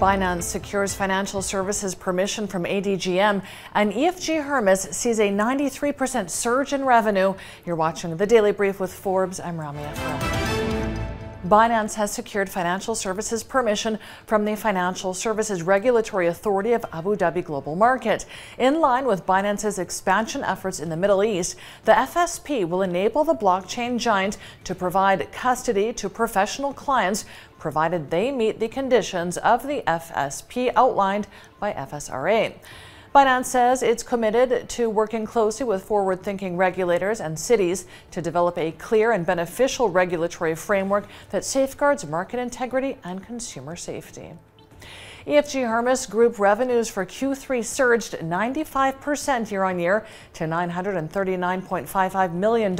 Binance secures financial services permission from ADGM, and EFG Hermes sees a 93% surge in revenue. You're watching the Daily Brief with Forbes. I'm Ramia Binance has secured financial services permission from the Financial Services Regulatory Authority of Abu Dhabi Global Market. In line with Binance's expansion efforts in the Middle East, the FSP will enable the blockchain giant to provide custody to professional clients provided they meet the conditions of the FSP outlined by FSRA. Binance says it's committed to working closely with forward thinking regulators and cities to develop a clear and beneficial regulatory framework that safeguards market integrity and consumer safety. EFG Hermes Group revenues for Q3 surged 95% year on year to $939.55 million,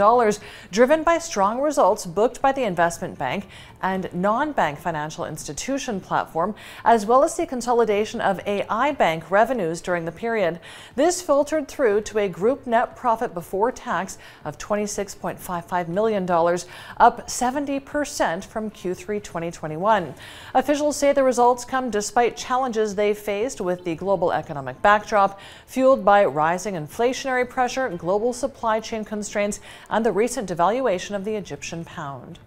driven by strong results booked by the investment bank and non-bank financial institution platform, as well as the consolidation of AI Bank revenues during the period. This filtered through to a group net profit before tax of $26.55 million, up 70% from Q3 2021. Officials say the results come despite challenges they faced with the global economic backdrop, fueled by rising inflationary pressure, global supply chain constraints, and the recent devaluation of the Egyptian pound.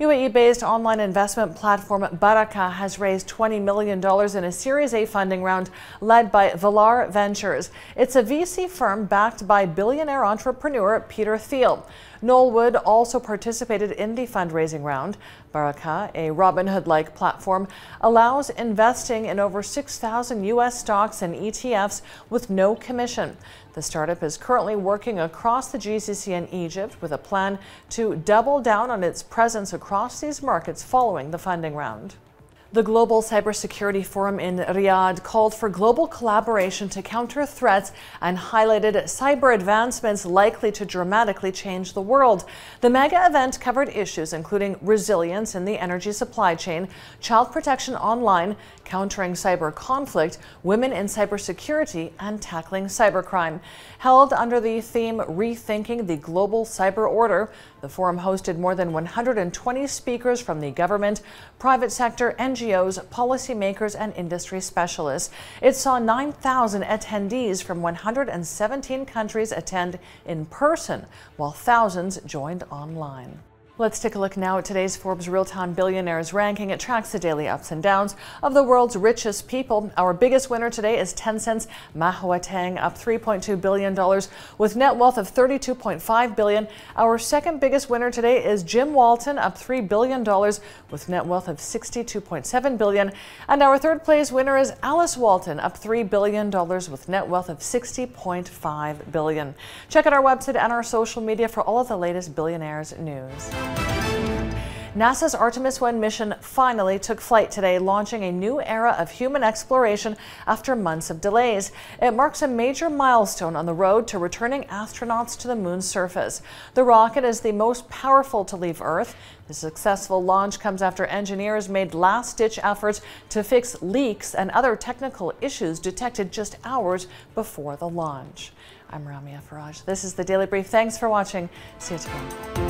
UAE based online investment platform Baraka has raised $20 million in a Series A funding round led by Valar Ventures. It's a VC firm backed by billionaire entrepreneur Peter Thiel. Knollwood also participated in the fundraising round. Baraka, a Robinhood like platform, allows investing in over 6,000 U.S. stocks and ETFs with no commission. The startup is currently working across the GCC and Egypt with a plan to double down on its presence across these markets following the funding round. The Global Cybersecurity Forum in Riyadh called for global collaboration to counter threats and highlighted cyber advancements likely to dramatically change the world. The mega event covered issues including resilience in the energy supply chain, child protection online, countering cyber conflict, women in cybersecurity, and tackling cybercrime. Held under the theme Rethinking the Global Cyber Order, the forum hosted more than 120 speakers from the government, private sector, NGOs, policymakers, and industry specialists. It saw 9,000 attendees from 117 countries attend in person, while thousands joined online. Let's take a look now at today's Forbes Real Time Billionaires ranking. It tracks the daily ups and downs of the world's richest people. Our biggest winner today is Tencent's Ma Huateng, up $3.2 billion with net wealth of 32.5 billion. Our second biggest winner today is Jim Walton, up $3 billion with net wealth of 62.7 billion. And our third place winner is Alice Walton, up $3 billion with net wealth of 60.5 billion. Check out our website and our social media for all of the latest billionaires news. NASA's Artemis 1 mission finally took flight today, launching a new era of human exploration after months of delays. It marks a major milestone on the road to returning astronauts to the moon's surface. The rocket is the most powerful to leave Earth. The successful launch comes after engineers made last-ditch efforts to fix leaks and other technical issues detected just hours before the launch. I'm Ramia Farrage. This is the Daily Brief. Thanks for watching. See you tomorrow.